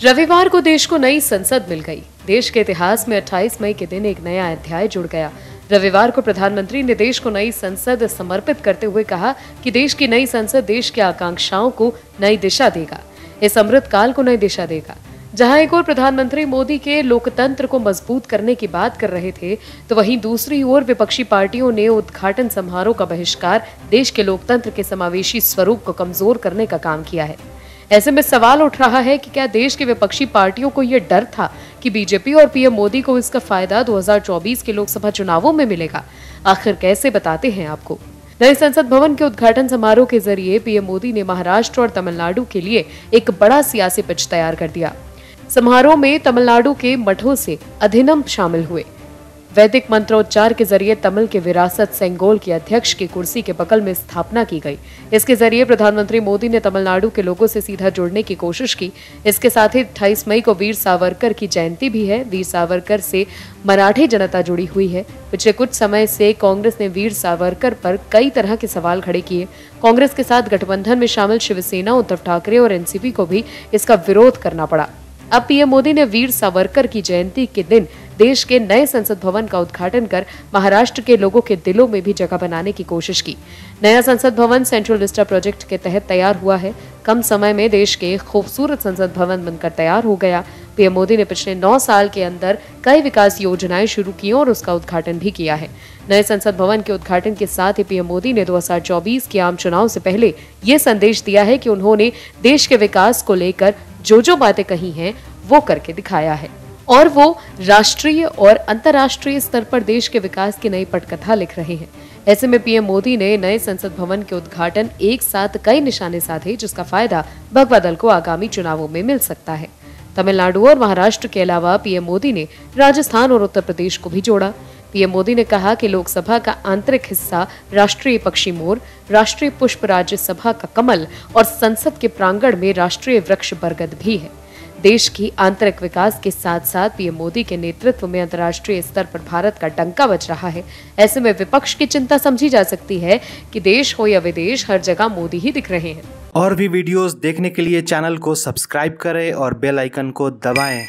रविवार को देश को नई संसद मिल गई। देश के इतिहास में 28 मई के दिन एक नया अध्याय जुड़ गया। रविवार को प्रधानमंत्री ने देश को नई संसद समर्पित करते हुए कहा कि देश की नई संसद देश की आकांक्षाओं को नई दिशा देगा। इस अमृत काल को नई दिशा देगा। जहाँ एक और प्रधानमंत्री मोदी के लोकतंत्र को मज़बूत करने की बात कर रहे थे तो वहीं दूसरी ओर विपक्षी पार्टियों ने उद्घाटन समारोह का बहिष्कार देश के लोकतंत्र के समावेशी स्वरूप को कमज़ोर करने का काम किया है। ऐसे में सवाल उठ रहा है कि क्या देश के विपक्षी पार्टियों को यह डर था कि बीजेपी और पीएम मोदी को इसका फ़ायदा 2024 के लोकसभा चुनावों में मिलेगा? आखिर कैसे बताते हैं आपको? नए संसद भवन के उद्घाटन समारोह के ज़रिए पीएम मोदी ने महाराष्ट्र और तमिलनाडु के लिए एक बड़ा सियासी पिच तैयार कर दिया। समारोह में तमिलनाडु के मठों से अधिनम शामिल हुए। वैदिक मंत्रोच्चार के ज़रिए तमिल के विरासत सेंगोल की अध्यक्ष की कुर्सी के बगल में स्थापना की गई। इसके ज़रिए प्रधानमंत्री मोदी ने तमिलनाडु के लोगों से सीधा जुड़ने की कोशिश की। इसके साथ ही अट्ठाईस मई को वीर सावरकर की जयंती भी है। वीर सावरकर से मराठी जनता जुड़ी हुई है। पिछले कुछ समय से कांग्रेस ने वीर सावरकर पर कई तरह के सवाल खड़े किए। कांग्रेस के साथ गठबंधन में शामिल शिवसेना उद्धव ठाकरे और एनसीपी को भी इसका विरोध करना पड़ा। अब पीएम मोदी ने वीर सावरकर की जयंती के दिन देश के नए संसद भवन का उद्घाटन कर महाराष्ट्र के लोगों के दिलों में भी जगह बनाने की कोशिश की। नया संसद भवन सेंट्रल विस्टा प्रोजेक्ट के तहत तैयार हुआ है। कम समय में देश के खूबसूरत संसद भवन बनकर तैयार हो गया। पीएम मोदी ने पिछले नौ साल के अंदर कई विकास योजनाएँ शुरू की और उसका उद्घाटन भी किया है। नए संसद भवन के उद्घाटन के साथ ही पीएम मोदी ने 2024 के आम चुनाव से पहले ये संदेश दिया है कि उन्होंने देश के विकास को लेकर जो जो बातें कही हैं, वो करके दिखाया है। और वो राष्ट्रीय और अंतर्राष्ट्रीय स्तर पर देश के विकास की नई पटकथा लिख रहे हैं। ऐसे में पीएम मोदी ने नए संसद भवन के उद्घाटन एक साथ कई निशाने साधे, जिसका फ़ायदा भगवा दल को आगामी चुनावों में मिल सकता है। तमिलनाडु और महाराष्ट्र के अलावा पीएम मोदी ने राजस्थान और उत्तर प्रदेश को भी जोड़ा। पीएम मोदी ने कहा कि लोकसभा का आंतरिक हिस्सा राष्ट्रीय पक्षी मोर, राष्ट्रीय पुष्प राज्यसभा का कमल और संसद के प्रांगण में राष्ट्रीय वृक्ष बरगद भी है। देश की आंतरिक विकास के साथ साथ पीएम मोदी के नेतृत्व में अंतर्राष्ट्रीय स्तर पर भारत का डंका बच रहा है ऐसे में विपक्ष की चिंता समझी जा सकती है कि देश हो या विदेश, हर जगह मोदी ही दिख रहे हैं और भी वीडियोस देखने के लिए चैनल को सब्सक्राइब करें और बेल आइकन को दबाएँ।